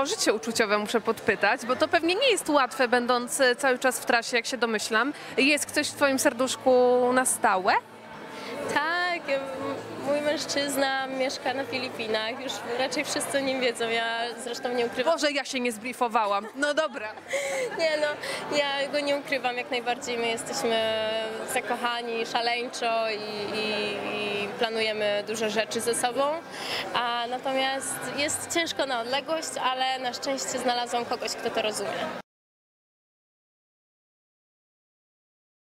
o życie uczuciowe muszę podpytać, bo to pewnie nie jest łatwe, będąc e, cały czas w trasie, jak się domyślam. Jest ktoś w twoim serduszku na stałe? Tak, mój mężczyzna mieszka na Filipinach, już raczej wszyscy o nim wiedzą, ja zresztą nie ukrywam. Boże, ja się nie zbriefowałam. No dobra. Nie no, ja go nie ukrywam jak najbardziej, my jesteśmy zakochani szaleńczo i, i planujemy duże rzeczy ze sobą, a natomiast jest ciężko na odległość, ale na szczęście znalazłam kogoś, kto to rozumie.